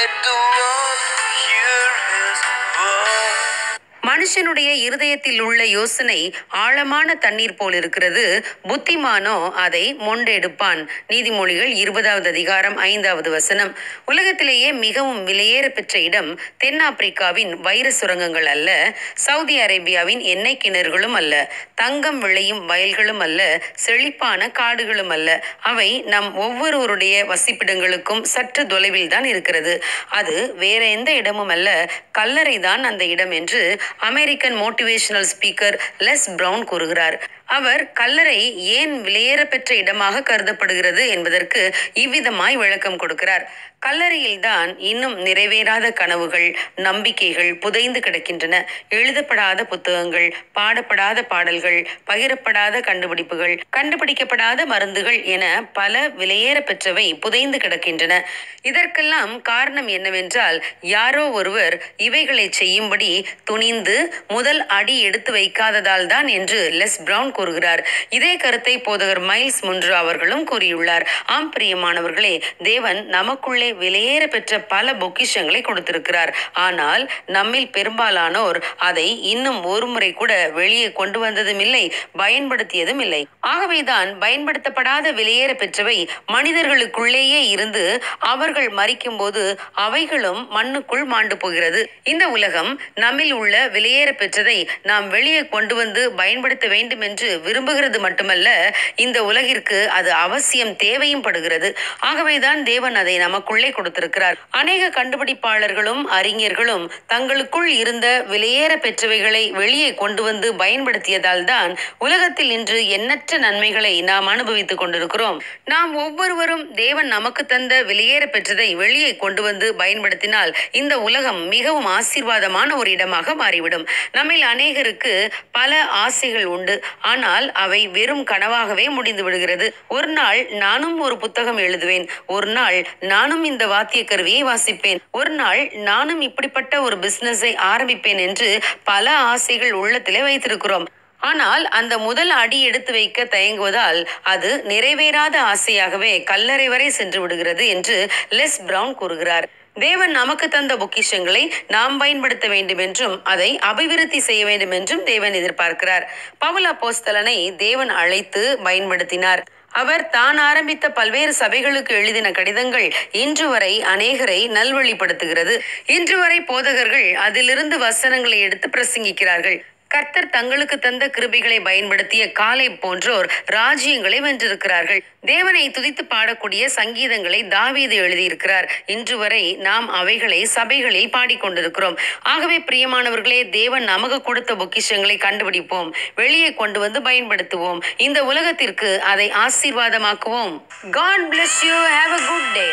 let go மனுஷனுடைய இருதயத்தில் உள்ள யோசனை ஆழமான தண்ணீர் போல் இருக்கிறது. புத்திமானோ அதை மொண்டெடுப்பான். நீதிமொழிகள் இருபதாவது அதிகாரம் ஐந்தாவது வசனம். உலகத்திலேயே மிகவும் விலையேற பெற்ற இடம் தென்னாப்பிரிக்காவின் வைர சுரங்கங்கள் அல்ல. சவுதி அரேபியாவின் எண்ணெய் கிணறுகளும் அல்ல. தங்கம் விளையும் வயல்களும் அல்ல. செழிப்பான காடுகளும் அல்ல. அவை நம் ஒவ்வொருவருடைய வசிப்பிடங்களுக்கும் சற்று தொலைவில் தான் இருக்கிறது. அது வேற எந்த இடமும் அல்ல. கல்லறை தான் அந்த இடம் என்று American motivational speaker Les Brown கூறுகிறார். அவர் கல்லறை ஏன் விலையேற பெற்ற இடமாக கருதப்படுகிறது என்பதற்கு இவ்விதமாய் விளக்கம் கொடுக்கிறார். கல்லறையில்தான் இன்னும் நிறைவேறாத கனவுகள் நம்பிக்கைகள் புதைந்து கிடக்கின்றன. எழுதப்படாத புத்தகங்கள் பாடப்படாத பாடல்கள் பகிரப்படாத கண்டுபிடிப்புகள் கண்டுபிடிக்கப்படாத மருந்துகள் என பல விலையேற பெற்றவை புதைந்து கிடக்கின்றன. இதற்கெல்லாம் காரணம் என்னவென்றால் யாரோ ஒருவர் இவைகளை செய்யும்படி துணிந்து முதல் அடி எடுத்து வைக்காததால் தான் என்று லெஸ் பிரவுன் கூறுகிறார். இதே கருத்தை போதகர் மைல்ஸ் முன்று அவர்களும் கூறியுள்ளார். ஆம் பிரியமானவர்களே தேவன் நமக்குள்ளே விலையேற பெற்ற பல பொக்கிஷங்களை கொடுத்திருக்கிறார். ஆனால் நம்மில் பெரும்பாலானோர் அதை இன்னும் ஒரு முறை கூட வெளியே கொண்டு வந்ததும் இல்லை பயன்படுத்தியதும் இல்லை. ஆகவேதான் பயன்படுத்தப்படாத வெளியேற பெற்றவை மனிதர்களுக்குள்ளேயே இருந்து அவர்கள் மறிக்கும் போது அவைகளும் மண்ணுக்குள் மாண்டு போகிறது. இந்த உலகம் நம்மில் உள்ள வெளியேற பெற்றதை நாம் வெளியே கொண்டு வந்து பயன்படுத்த வேண்டும் என்று விரும்புகிறது மட்டுமல்ல இந்த உலகிற்கு அது அவசியம் தேவையும் படுகிறது. ஆகவேதான் தேவன் அதை நமக்குள்ளே கொடுத்திருக்கிறார். அநேக கண்டுபிடிப்பாளர்களும் அறிஞர்களும் தங்களுக்குள் இருந்த விலையேற பெற்றவைகளை வெளியே கொண்டு வந்து பயன்படுத்தியதால் தான் உலகத்தில் இன்று எண்ணற்ற நன்மைகளை நாம் அனுபவித்துக் கொண்டிருக்கிறோம். நாம் ஒவ்வொருவரும் தேவன் நமக்கு தந்த வெளியேற பெற்றதை வெளியே கொண்டு வந்து பயன்படுத்தினால் இந்த உலகம் மிகவும் ஆசீர்வாதமான ஒரு இடமாக மாறிவிடும். நம்மில் அநேகருக்கு பல ஆசைகள் உண்டு. ஆனால் ஆனால் அவை வெறும் கனவாகவே முடிந்து விடுகிறது. ஒரு நாள் நானும் ஒரு புத்தகம் எழுதுவேன். ஒரு நாள் நானும் இந்த வாத்திய கருவியை வாசிப்பேன். ஒரு நாள் நானும் இப்படிப்பட்ட ஒரு பிசினஸை ஆரம்பிப்பேன் என்று பல ஆசைகள் உள்ளத்திலே வைத்திருக்கிறோம். ஆனால் அந்த முதல் அடி எடுத்து வைக்க தயங்குவதால் அது நிறைவேறாத ஆசையாகவே கல்லறை வரை சென்று விடுகிறது என்று லெஸ் பிரவுன் கூறுகிறார். தேவன் நமக்கு தந்த பொக்கிஷங்களை நாம் பயன்படுத்த வேண்டும் என்றும் அதை அபிவிருத்தி செய்ய வேண்டும் என்றும் தேவன் எதிர்பார்க்கிறார். பவுல் அப்போஸ்தலனை தேவன் அழைத்து பயன்படுத்தினார். அவர் தான் ஆரம்பித்த பல்வேறு சபைகளுக்கு எழுதின கடிதங்கள் இன்று வரை அநேகரை நல்வழிப்படுத்துகிறது. இன்று வரை போதகர்கள் அதிலிருந்து வசனங்களை எடுத்து பிரசங்கிக்கிறார்கள். கர்த்தர் தங்களுக்கு தந்த கிருபைகளை பயன்படுத்திய காலை போன்றோர் ராஜ்யங்களை வென்றிருக்கிறார்கள். தேவனை துதித்து பாடக்கூடிய சங்கீதங்களை தாவீது எழுதியிருக்கிறார். இன்று வரை நாம் அவைகளை சபைகளில் பாடிக்கொண்டிருக்கிறோம். ஆகவே பிரியமானவர்களே தேவன் நமக்கு கொடுத்த பொக்கிஷங்களை கண்டுபிடிப்போம். வெளியே கொண்டு வந்து பயன்படுத்துவோம். இந்த உலகத்திற்கு அதை ஆசீர்வாதமாக்குவோம். God bless you have a good day